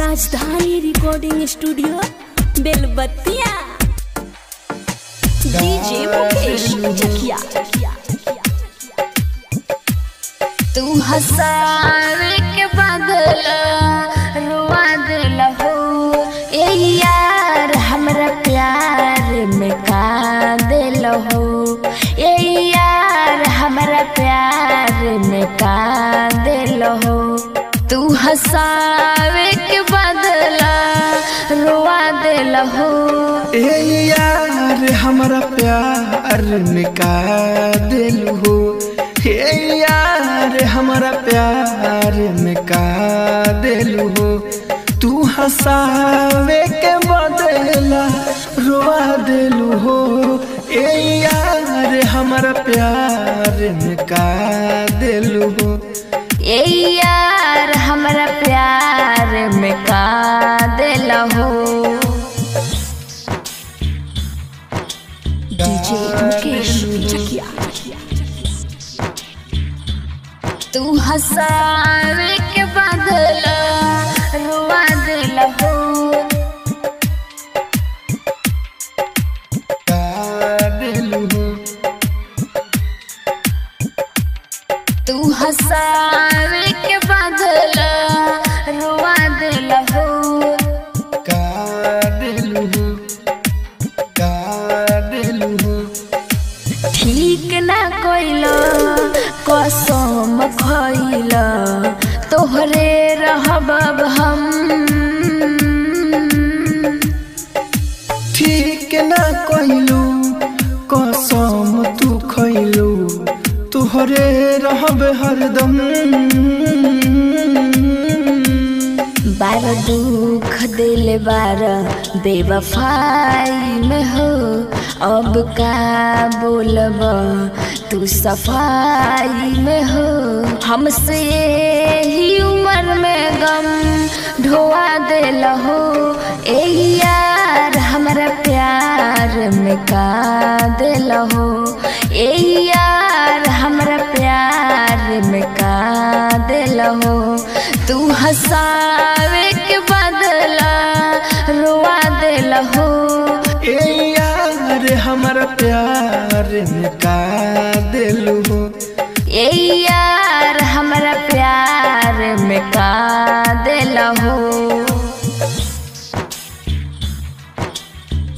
Rajdhani recording studio Belbattiya. DJ Mukesh Chakiya. तू हंसावे के बदल रुआ दिल हो। ए यार हमरा प्यार में का दिल हो। ए यार हमरा प्यार में का दिल हो। तू हंसावे रुआ दिल हो ए यार हमारा प्यार निका दिल हो हे यार हमारा प्यार निका दिल हो तू हंसावे के बदला रोवा दिल। हो ए यार हमारा प्यार निका दिल हो ए यार हमरा प्यार में का दिल हो तू हसा के बदला रुआ दिला बेवफाई में हो। अब का बोलब तू सफ़ाई में हो। हमसे ही उम्र में गम ढोआ दिल हो ए यार, हमरा प्यार में का दिल हो ए यार, हमरा प्यार में का दिल हो तू हंसावे रुआ दिल हो ए यार हमारा प्यार निका दिल हो ए यार हमरा प्यार में का दिल हो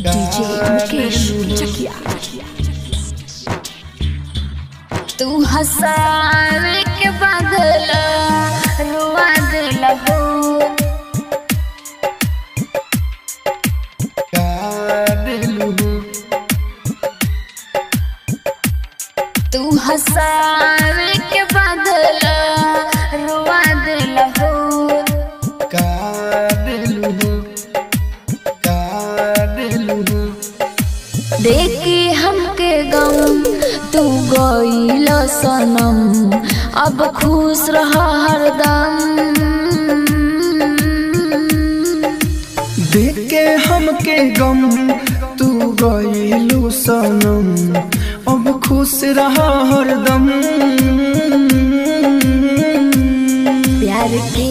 डीजे मुकेश चकिया। तू हंसावे के बदला रुआ दिल के बदला रुआ हो। का का देखे हमके गम, तू सनम। अब खुश रहा हरदम देख के हमके गम, तू गईलू सनम। अब खुश रहा हरदम प्यार के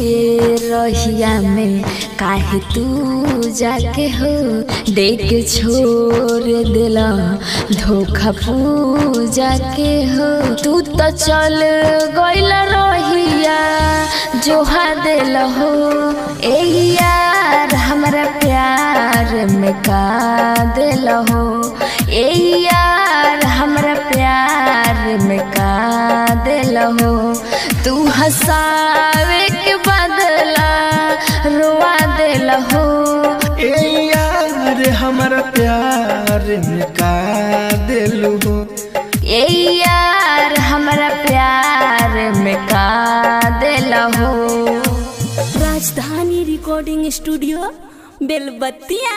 रहिया में काहे तू जाके हो? देख छोड़ दिला, धोखा पूजा के हो। तू तो चल गईल रहिया, जोहा दिल हो। ए यार, हमरा प्यार में का दिल हो? ए बेलबत्तिया।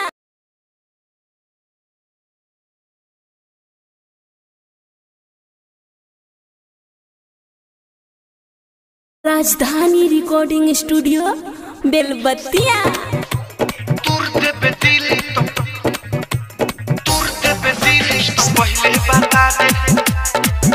राजधानी रिकॉर्डिंग स्टूडियो बेलबत्तिया। पहिले बता दे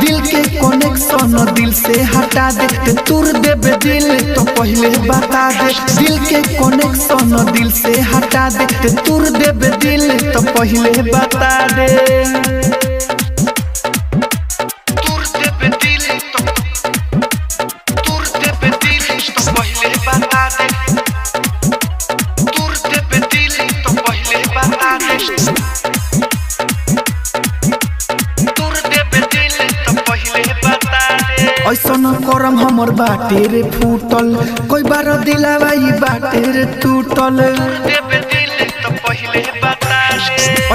दिल के कनेक्शन दिल से हटा दे। तुर देबे दिल तो पहले बता दे। दिल के कनेक्शन दिल से हटा दे। तुर देबे दिल तो पहले बता दे। करम हमर बाटे रे फूटल। कोई बार दिलावा ई बाटे रे टूटल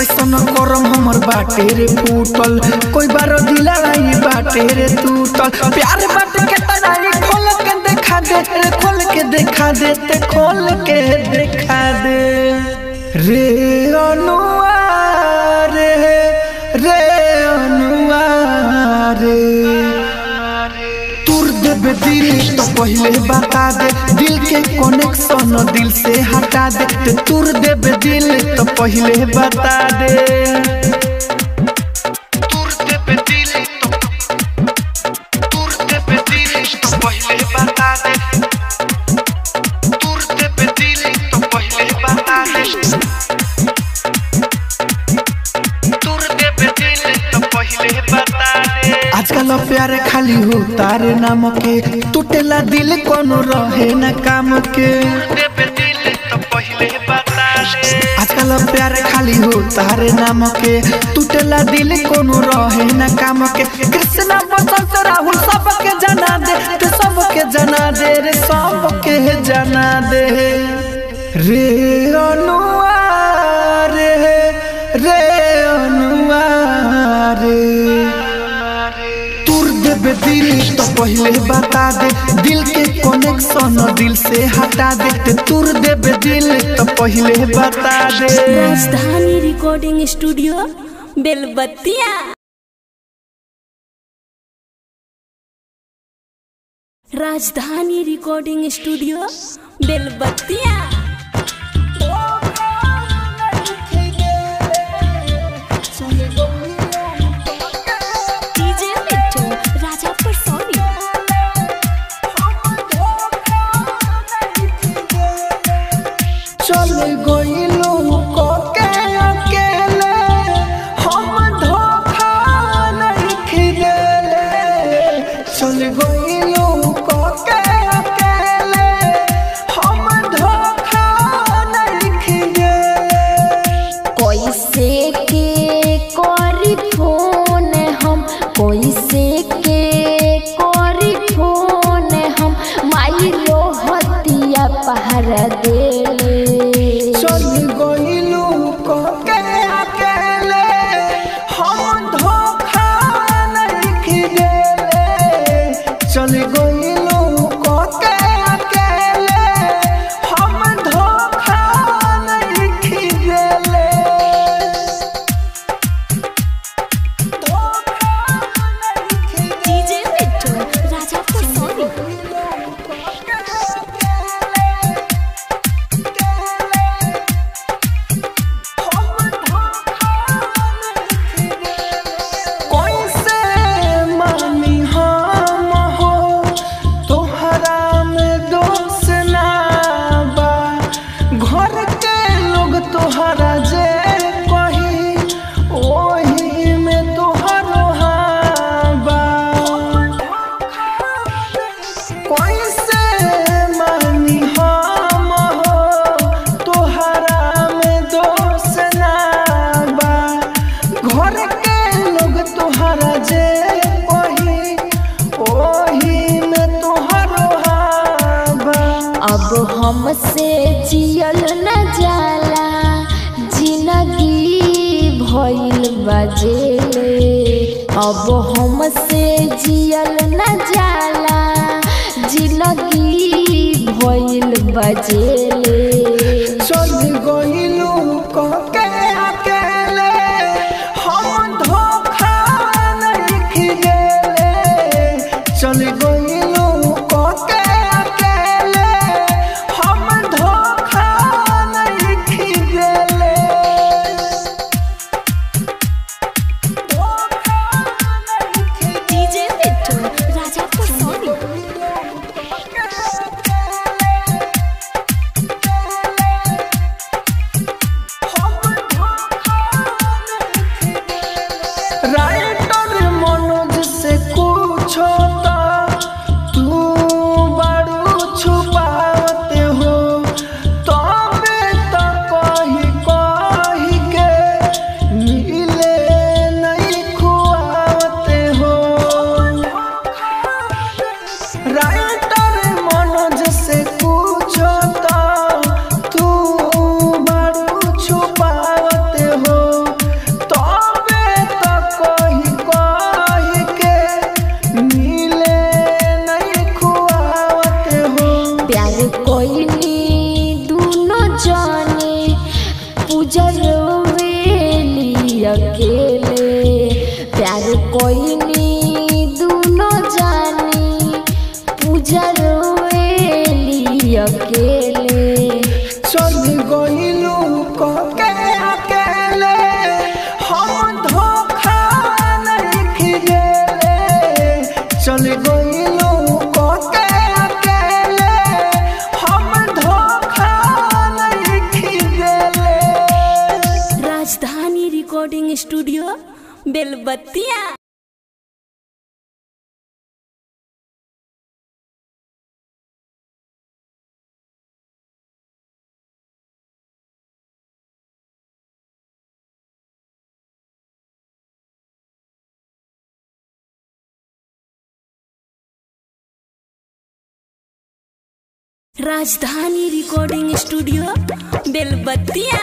ऐसन करम हमर बाटे रे फूटल। कोई बार दिलावा ई बाटे रे टूटल प्यार बाटे के तनाई खोल के देखा दे रे खोल के देखा दे, ते खोल के देखा दे। रे अनुआ रे रे अनुआ रे दिल तो पहले बता दे, दिल के कनेक्शन दिल से हटा दे। तुर देवे दिल तो पहले बता दे। आजकल प्यार खाली हो तारे नाम के टूटेला दिल कोनो रहे न काम के तो आजकल प्यार खाली हो तारे नाम के टूटेला दिल कोनो रहे न काम के कृष्णा बसंत राहुल सबके जना दे। ते सबके जना दे रे, सबके जना दे। रे अनुआ। पहले बता दे, दिल के कनेक्शन दिल से हटा दे। तुर देबे दिल तो पहले बता दे। राजधानी recording studio Belbattiya. Rajdhani recording studio बेलबत्तिया। चल गई गइलो कोके अकेले जाने गुजर में अकेले। प्यार कोई नहीं राजधानी recording studio Belbattiya.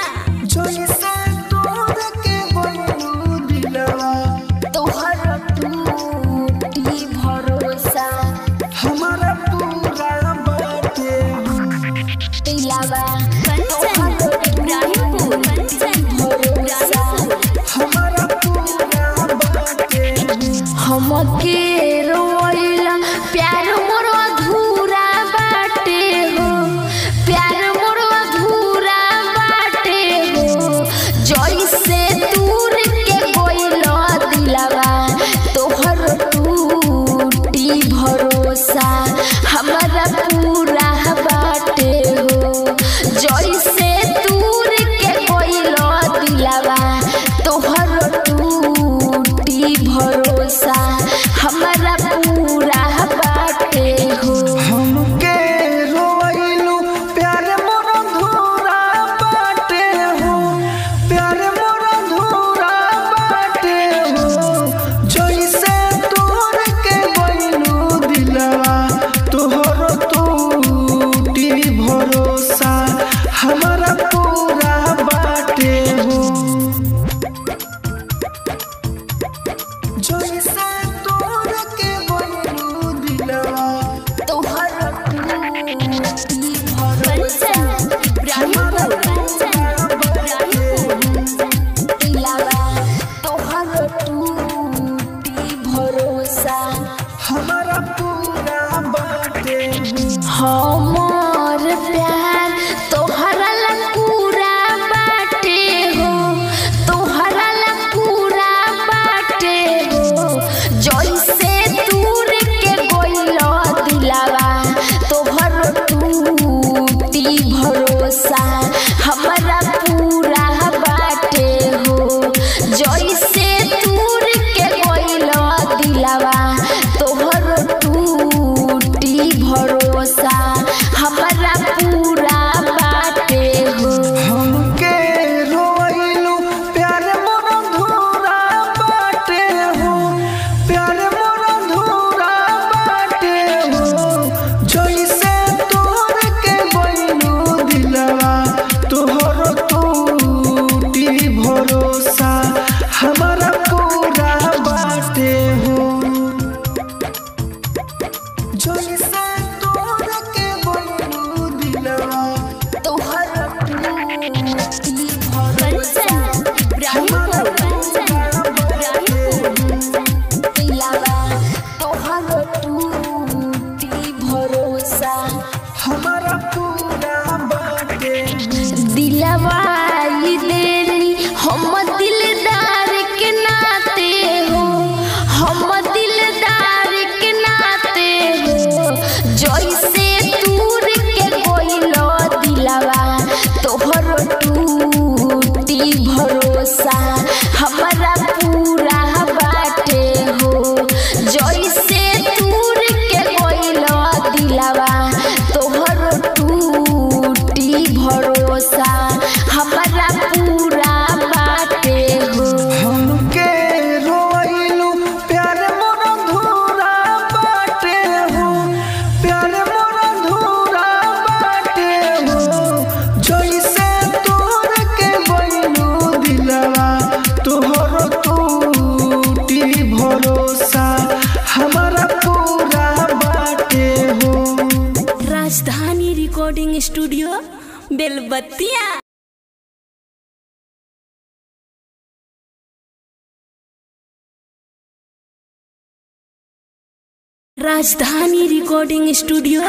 Rajdhani recording studio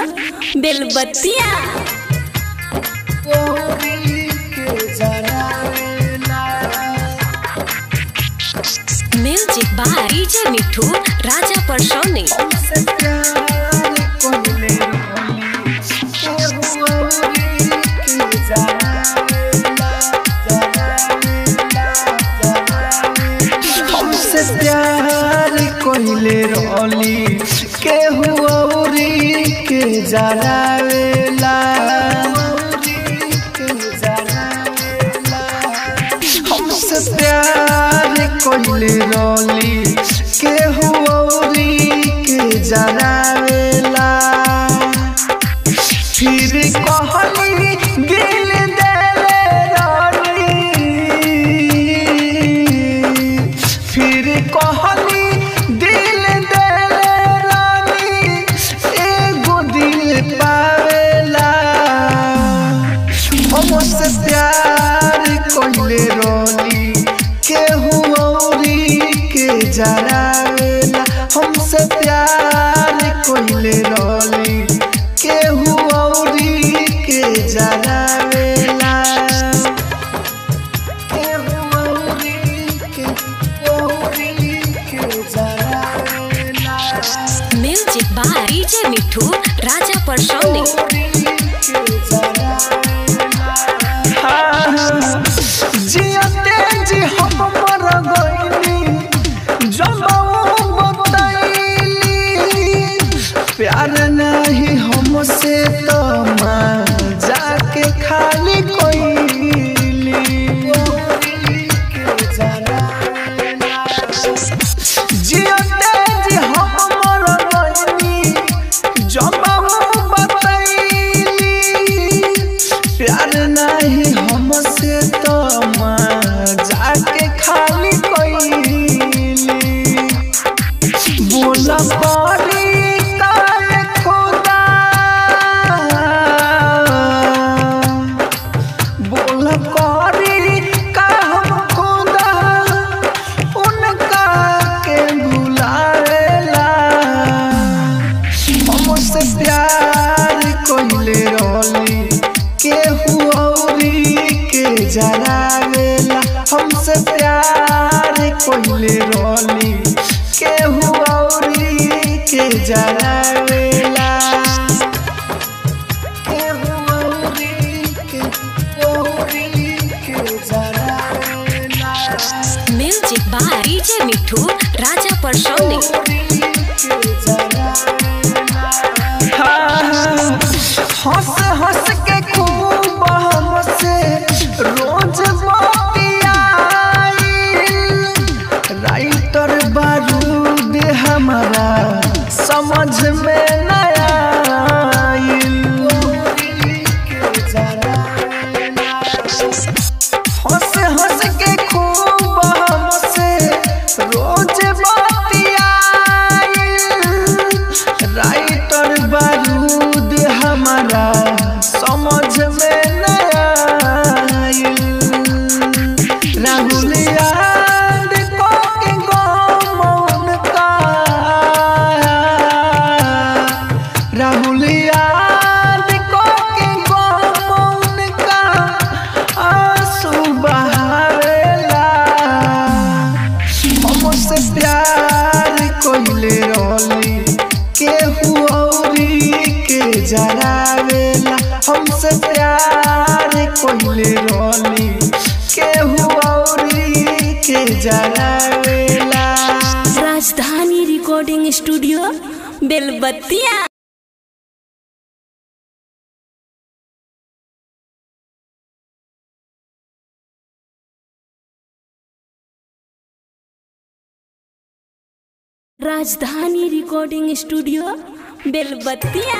Belbattiya. Music by Mithu Raja Parsauni प्यार कोहले रोली। केहू औरी के जलावेला प्यार कोइल रोली केहू औरी के जलावेला फिर कहनी गे 好好好 प्यार कोई रोली के के राजधानी recording studio Belbattiya. Rajdhani recording studio बेलबत्तिया।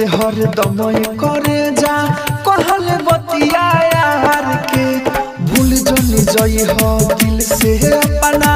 দে হর দময় করে যা, কহল বতিয়া আর কে ভুল জনি জয় হ দিল সে আপনা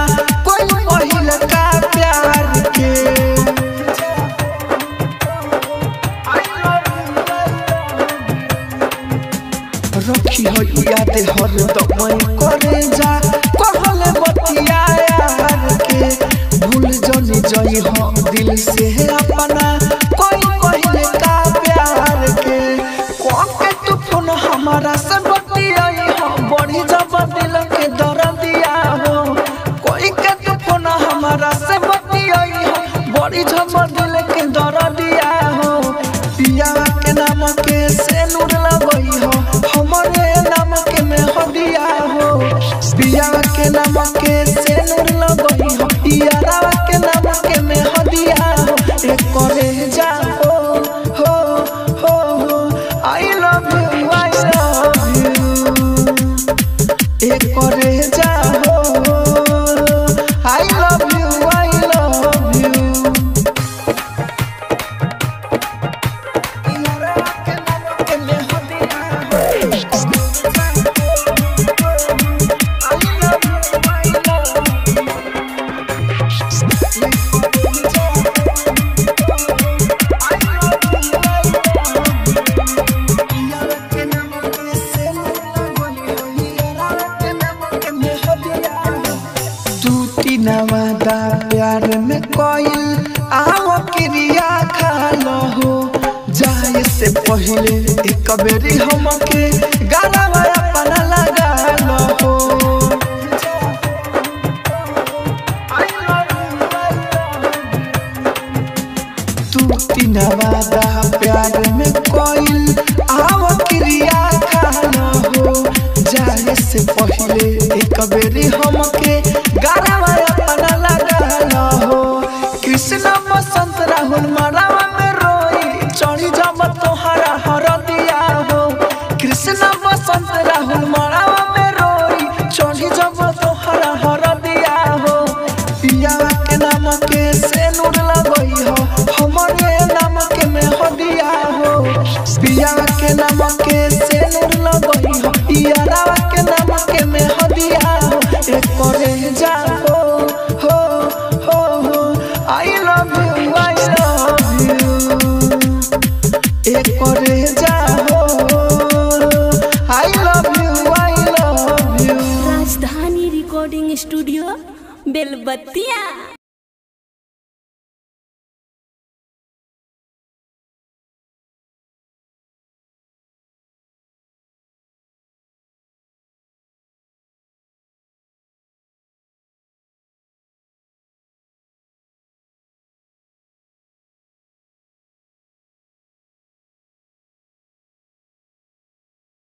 नमके से नूर लगही हो यारा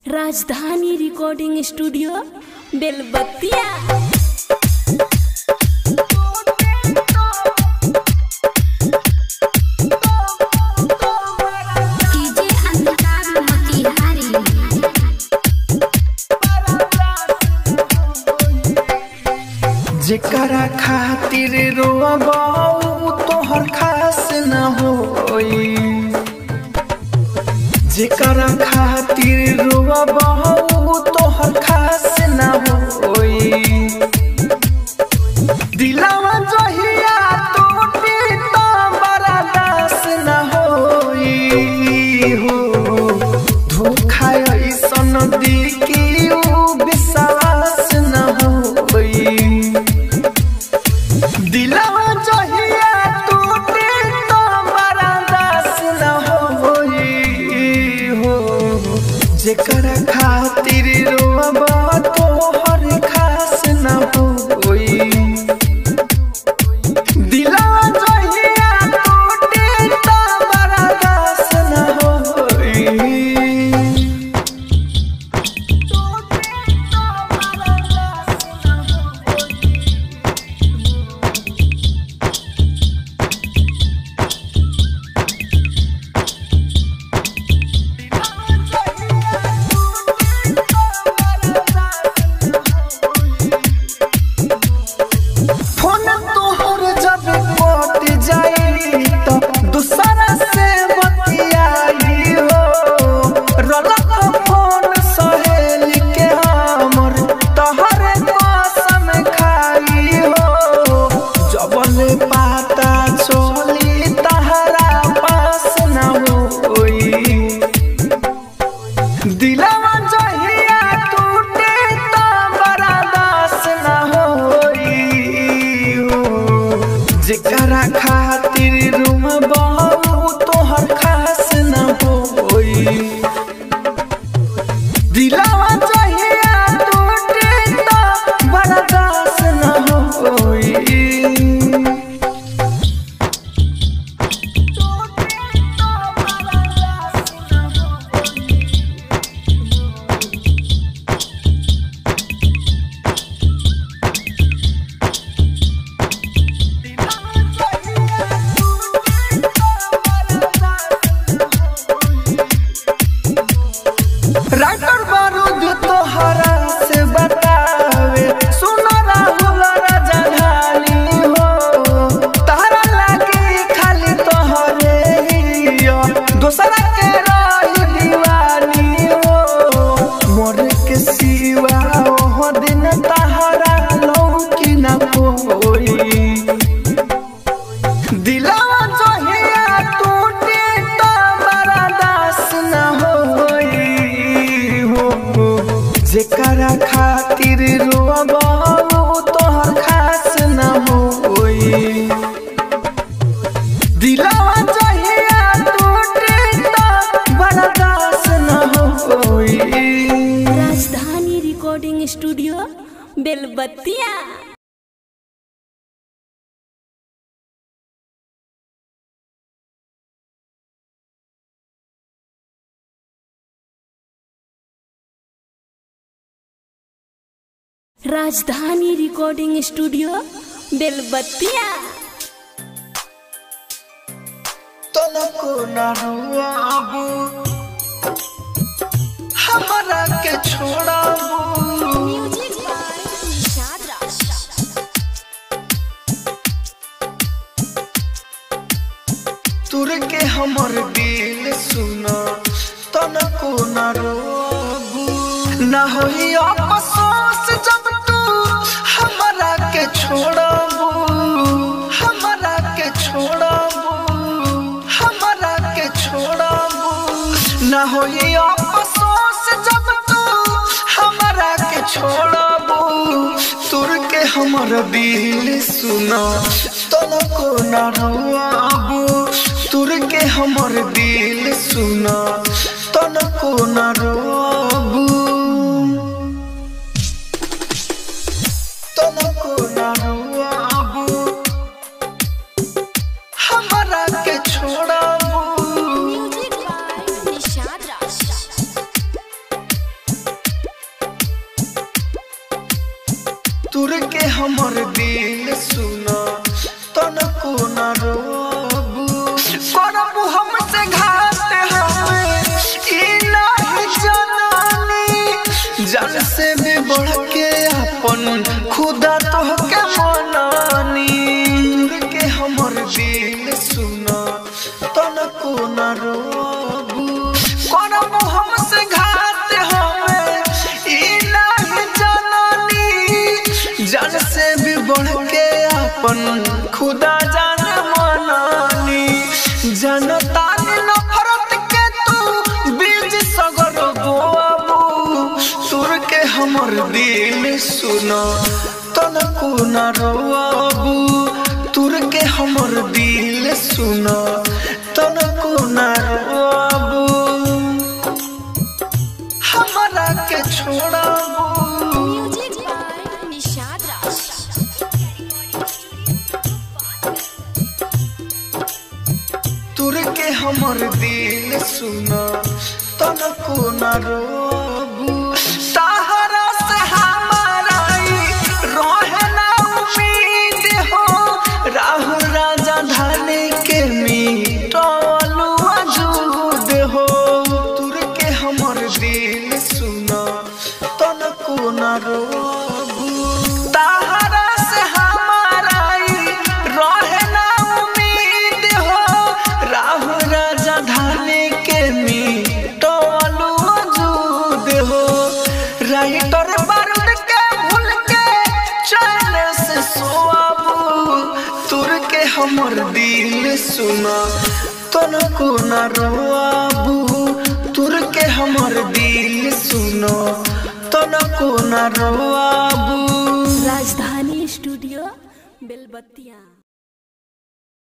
राजधानी रिकॉर्डिंग स्टूडियो बेलबत्तिया। जेकरा खातिर रोबाऊ तोहर खास न होई। जेकरा खातिर रुआ बहू तोहर जेकर खातिर रोब जेकरा खातिर रूम बहु yeah. राजधानी रिकॉर्डिंग स्टूडियो बेलबत्तिया। तनको न हमरा के छोड़ाबू। तुर के हमर दिल सुना तनको न रोबू न होई अफसोस छोड़ाबू हमरा के छोड़ाबू के छोड़ाबू न होई के छोड़ाबू तुर के हमर दिल सुना तनको न रोआबू तुर के हमर दिल सुना तनको न रोआबू दिल सुना तनको न रोबू। हमसे घात हमें ई नहीं जनानी? जान से भी बढ़ के अपन खुदा तोहके मनानी। के हमर दिल सुना तनको न रोबू। सुनो तनको न रोबू तुर के हमर दिल सुनो तनको न रोबू हमरा के छोड़बू। तुर के हमर दिल सुनो तनको न रोबू के हमर दिल सुना, तनको न रोआबू। तुर के हमर दिल सुनो, तनको न रोआबू।